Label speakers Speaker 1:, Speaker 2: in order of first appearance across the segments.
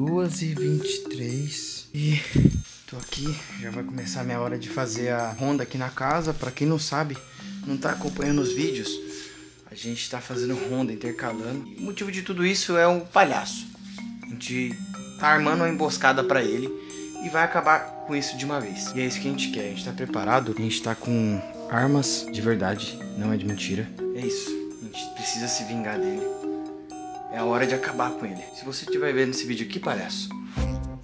Speaker 1: 2h23 e tô aqui, já vai começar minha hora de fazer a ronda aqui na casa. Pra quem não sabe, não tá acompanhando os vídeos, a gente tá fazendo ronda, intercalando. E o motivo de tudo isso é o palhaço. A gente tá armando uma emboscada pra ele e vai acabar com isso de uma vez. E é isso que a gente quer, a gente tá preparado, a gente tá com armas de verdade, não é de mentira. É isso, a gente precisa se vingar dele. É a hora de acabar com ele. Se você estiver vendo esse vídeo aqui, palhaço,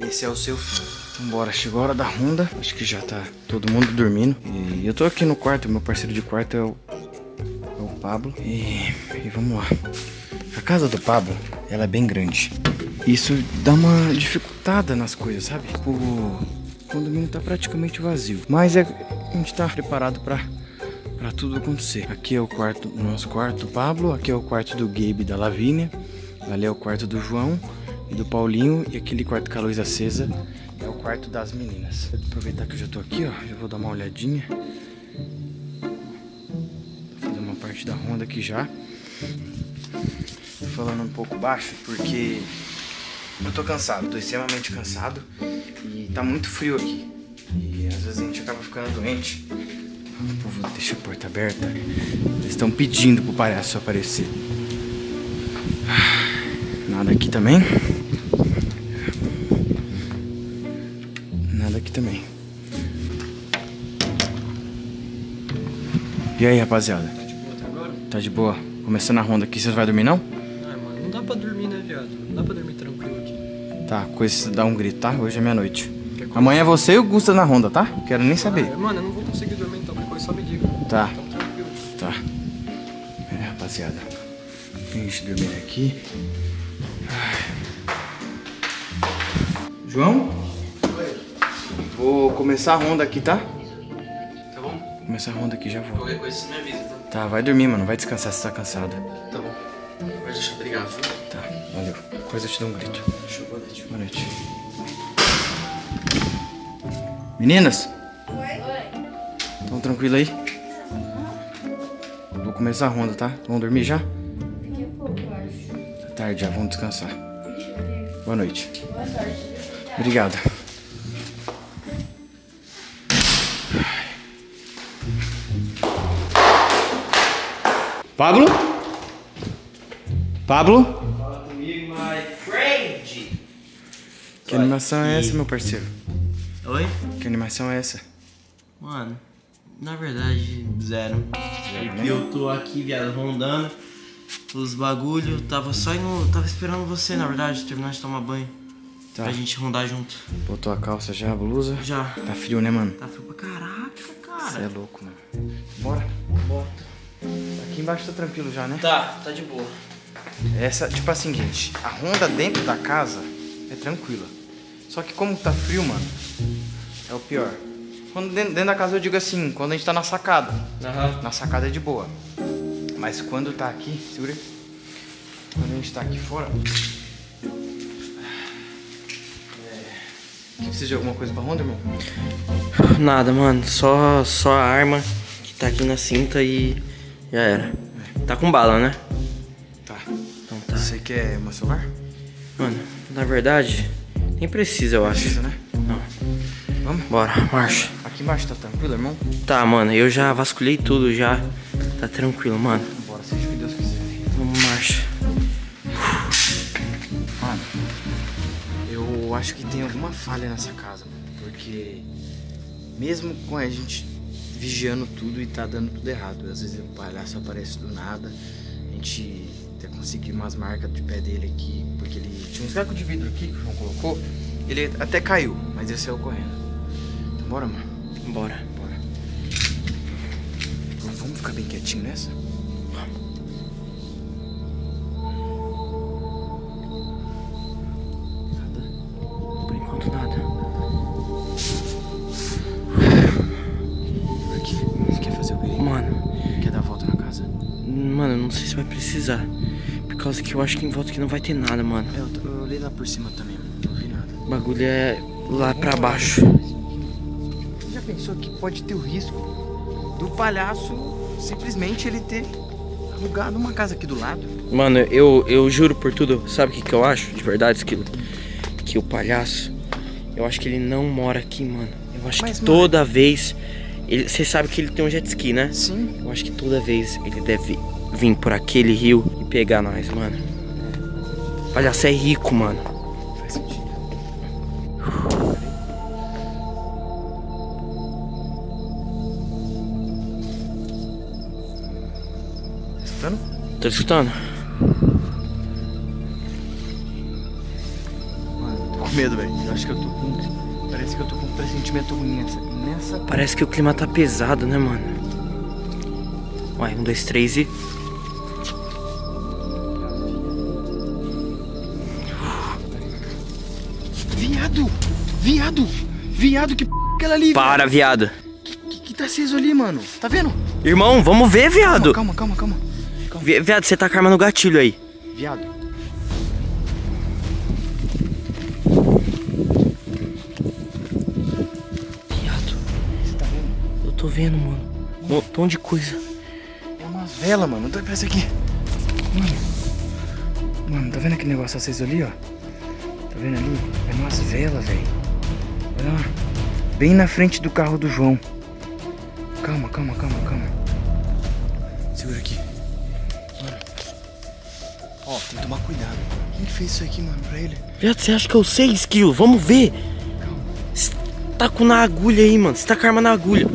Speaker 1: esse é o seu fim. Bora, chegou a hora da ronda. Acho que já tá todo mundo dormindo. E eu tô aqui no quarto, meu parceiro de quarto é o, é o Pablo. E, e vamos lá. A casa do Pablo, ela é bem grande. Isso dá uma dificultada nas coisas, sabe? O condomínio tá praticamente vazio. Mas é, a gente tá preparado pra, pra tudo acontecer. Aqui é o quarto, nosso quarto Pablo. Aqui é o quarto do Gabe da Lavínia. Ali é o quarto do João e do Paulinho. E aquele quarto com a luz acesa é o quarto das meninas. Vou aproveitar que eu já tô aqui, ó. Já vou dar uma olhadinha. Vou fazer uma parte da ronda aqui já. Tô falando um pouco baixo porque eu tô cansado, tô extremamente cansado e tá muito frio aqui. E às vezes a gente acaba ficando doente. Povo deixa a porta aberta. Eles estão pedindo pro palhaço aparecer. Nada aqui também. Nada aqui também. E aí, rapaziada?
Speaker 2: Tá de boa até agora?
Speaker 1: Tá de boa? Começando a ronda aqui, vocês vai dormir não?
Speaker 2: Ah, mano, não dá pra dormir, né, viado? Não dá pra dormir tranquilo aqui.
Speaker 1: Tá, coisa dá um grito, tá? Hoje é meia-noite. Amanhã é você e o Gusta na ronda, tá? Quero nem saber.
Speaker 2: Ah, mano, eu não vou conseguir dormir coisa só me diga.
Speaker 1: Tá.
Speaker 2: Tranquilo.
Speaker 1: Tá. É, rapaziada. A gente dormir aqui. Ai. João? Vou começar a ronda aqui, tá?
Speaker 2: Tá bom?
Speaker 1: Começar a ronda aqui, já vou.
Speaker 2: Qualquer coisa você me avisa, tá?
Speaker 1: Tá, vai dormir, mano. Vai descansar se tá cansado.
Speaker 2: Tá bom. Pode deixar, obrigado. viu?
Speaker 1: Tá, valeu. Depois eu te dou um grito.
Speaker 2: Show, boa noite.
Speaker 1: Boa noite. Meninas? Tranquilo aí? Vou começar a ronda, tá? Vão dormir já?
Speaker 3: Daqui a pouco, eu acho.
Speaker 1: Tá tarde já, vamos descansar. Boa noite.
Speaker 3: Boa sorte.
Speaker 1: Obrigado. Pablo? Pablo?
Speaker 4: Fala comigo, my friend.
Speaker 1: Que animação é essa, meu parceiro?
Speaker 4: Oi?
Speaker 1: Que animação é essa?
Speaker 4: Mano, na verdade, zero.
Speaker 1: né?
Speaker 4: E eu tô aqui, viado, rondando os bagulho. Tava só indo. Tava esperando você, na verdade, terminar de tomar banho.
Speaker 1: Tá.
Speaker 4: Pra gente rondar junto.
Speaker 1: Botou a calça já, a blusa?
Speaker 4: Já.
Speaker 1: Tá frio, né, mano?
Speaker 4: Tá frio pra caraca,
Speaker 1: Você é
Speaker 4: cara.
Speaker 1: louco, mano. Bora.
Speaker 4: Bota.
Speaker 1: Aqui embaixo tá tranquilo já, né?
Speaker 4: Tá, tá de boa.
Speaker 1: Essa, tipo assim, gente, a ronda dentro da casa é tranquila. Só que como tá frio, mano, é o pior. Quando dentro, dentro da casa eu digo assim, quando a gente tá na sacada.
Speaker 4: Aham.
Speaker 1: Na sacada é de boa. Mas quando tá aqui, segura aí. Quando a gente tá aqui fora. É... Que precisa de alguma coisa pra ronda, irmão?
Speaker 4: Nada, mano. Só, só a arma que tá aqui na cinta e já era. Tá com bala, né?
Speaker 1: Tá.
Speaker 4: Então tá.
Speaker 1: Você quer meu celular?
Speaker 4: Mano, na verdade, nem precisa, eu acho.
Speaker 1: Precisa, né?
Speaker 4: Não.
Speaker 1: Vamos?
Speaker 4: Bora, marcha.
Speaker 1: Aqui embaixo tá tranquilo, irmão?
Speaker 4: Tá, mano, eu já vasculhei tudo já. Tá tranquilo, mano.
Speaker 1: Bora, seja o que Deus quiser.
Speaker 4: Vamos, marcha.
Speaker 1: Mano, eu acho que tem alguma falha nessa casa, mano. Porque mesmo com a gente vigiando tudo e tá dando tudo errado, às vezes o palhaço aparece do nada, a gente até conseguiu umas marcas de pé dele aqui, porque ele tinha uns cacos de vidro aqui que o João colocou, ele até caiu, mas ele saiu correndo. Bora, mano.
Speaker 4: Bora.
Speaker 1: Bora. Vamos ficar bem quietinho nessa?
Speaker 4: Por enquanto nada.
Speaker 1: Por aqui. Você quer fazer o perigo?
Speaker 4: Mano,
Speaker 1: Quer dar a volta na casa?
Speaker 4: mano, eu não sei se vai precisar. Por causa que eu acho que em volta aqui não vai ter nada, mano.
Speaker 1: É, eu, eu olhei lá por cima também, mano. Não vi nada.
Speaker 4: O bagulho é lá pra baixo.
Speaker 1: Pensou que pode ter o risco do palhaço simplesmente ele ter alugado uma casa aqui do lado?
Speaker 4: Mano, eu, eu juro por tudo, sabe o que, que eu acho? De verdade, Esquilo? Que o palhaço, eu acho que ele não mora aqui, mano. Eu acho
Speaker 1: Mas,
Speaker 4: que
Speaker 1: mano-
Speaker 4: toda vez. Você sabe que ele tem um jet ski, né?
Speaker 1: Sim.
Speaker 4: Eu acho que toda vez ele deve vir por aquele rio e pegar nós, mano. O palhaço é rico, mano.
Speaker 1: Tá escutando? Mano, tô com medo, velho. Eu acho que eu tô com. Parece que eu tô com um pressentimento ruim nessa. nessa...
Speaker 4: Parece que o clima tá pesado, né, mano? Vai, um, dois, três e.
Speaker 1: Viado! Viado! Viado, que p... aquela ali?
Speaker 4: Para, viado.
Speaker 1: Que, que tá aceso ali, mano? Tá vendo?
Speaker 4: Irmão, vamos ver, viado.
Speaker 1: Calma, calma, calma.
Speaker 4: Vi- Viado, você tá com a arma no gatilho aí.
Speaker 1: Viado.
Speaker 4: Viado,
Speaker 1: Você tá vendo?
Speaker 4: eu tô vendo, mano. Um montão de coisa.
Speaker 1: É umas velas, mano. Tá parece aqui. Mano. Mano, tá vendo aquele negócio aceso ali, ó? Tá vendo ali? É umas velas, velho. Olha lá. Bem na frente do carro do João. Calma, calma, calma, calma. Segura aqui. Ó, tem que tomar cuidado. Quem que fez isso aqui, mano, pra ele?
Speaker 4: Viado, você acha que eu sei, Skill? Vamos ver. Cê tá com na agulha aí, mano. Você tá com a arma na agulha.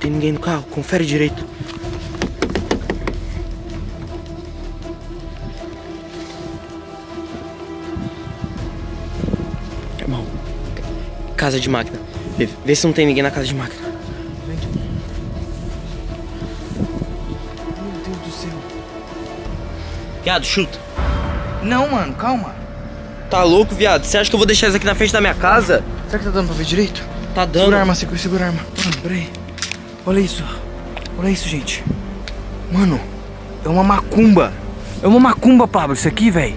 Speaker 4: Tem ninguém no carro? Confere direito. Irmão, casa de máquina. Vê, vê se não tem ninguém na casa de máquina.
Speaker 1: Céu.
Speaker 4: Viado, chuta.
Speaker 1: Não, mano, calma.
Speaker 4: Tá louco, viado? Você acha que eu vou deixar isso aqui na frente da minha casa?
Speaker 1: Será que tá dando pra ver direito?
Speaker 4: Tá dando.
Speaker 1: Segura a arma, segura, segura a arma. Mano, peraí. Olha isso. Olha isso, gente. Mano, é uma macumba. É uma macumba, Pablo, isso aqui, velho.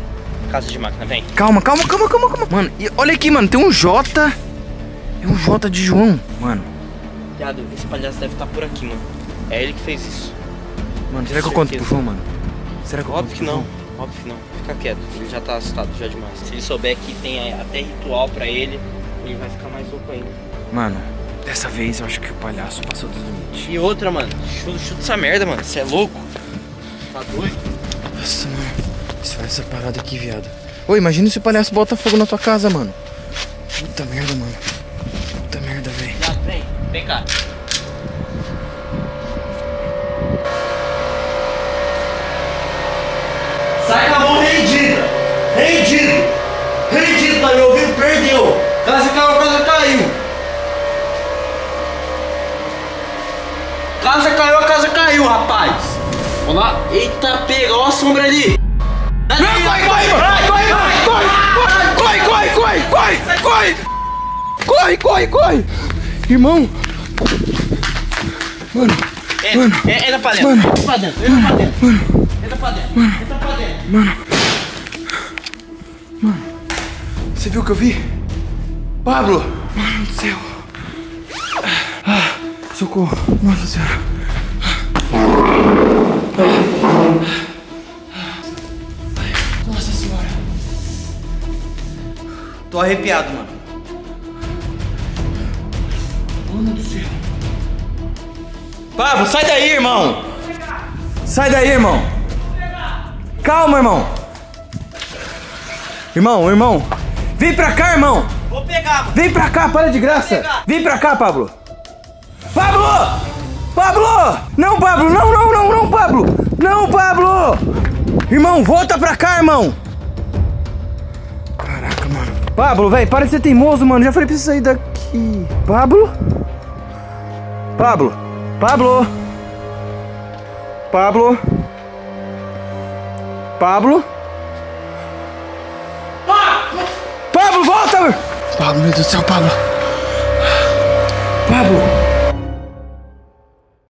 Speaker 4: Casa de máquina, vem.
Speaker 1: Calma, calma, calma, calma, calma. Mano, e olha aqui, mano, tem um J. É um J de João. Mano,
Speaker 4: Viado, esse palhaço deve estar por aqui, mano. É ele que fez isso.
Speaker 1: Mano, será que eu conto pro João, mano? Será que eu
Speaker 4: Óbvio que não. Óbvio que não. Fica quieto. Ele já tá assustado já demais. Se ele souber que tem até ritual pra ele, ele vai ficar mais louco ainda.
Speaker 1: Mano, dessa vez eu acho que o palhaço passou dos limites.
Speaker 4: E outra, mano. Chuta, chuta essa merda, mano. Você é louco? Tá doido?
Speaker 1: Nossa, mano. Isso faz essa parada aqui, viado. Ô, imagina se o palhaço bota fogo na tua casa, mano. Puta merda, mano. Puta merda, velho.
Speaker 4: Vem. Vem cá. Casa caiu, a casa caiu, rapaz! Vamos lá! Eita, pega, ó a sombra ali!
Speaker 1: Corre, corre, corre, corre, corre, corre, corre, corre, corre, corre, corre, corre, corre, irmão. Mano,
Speaker 4: É,
Speaker 1: Mano.
Speaker 4: é, entra pra dentro!
Speaker 1: Mano.
Speaker 4: Entra pra dentro! Entra pra dentro! Entra pra dentro! Entra pra dentro!
Speaker 1: você viu o que eu vi? Pablo, mano do céu. Socorro, nossa senhora. Nossa senhora.
Speaker 4: Tô arrepiado, mano.
Speaker 1: Mano do céu.
Speaker 4: Pablo, sai daí, irmão!
Speaker 1: Sai daí, irmão. Calma, irmão. Irmão, irmão. Vem pra cá, irmão.
Speaker 4: Vou pegar, mano!
Speaker 1: Vem pra cá, para de graça. Vem pra cá, Pablo. Pablo! Pablo! Não, Pablo, não, não, não, não, Pablo! Não, Pablo! Irmão, volta pra cá, irmão! Caraca, mano. Pablo, velho, para de ser teimoso, mano. Já falei pra você sair daqui. Pablo? Pablo? Pablo? Pablo? Pablo? Pablo, volta! Pablo, meu Deus do céu, Pablo. Pablo!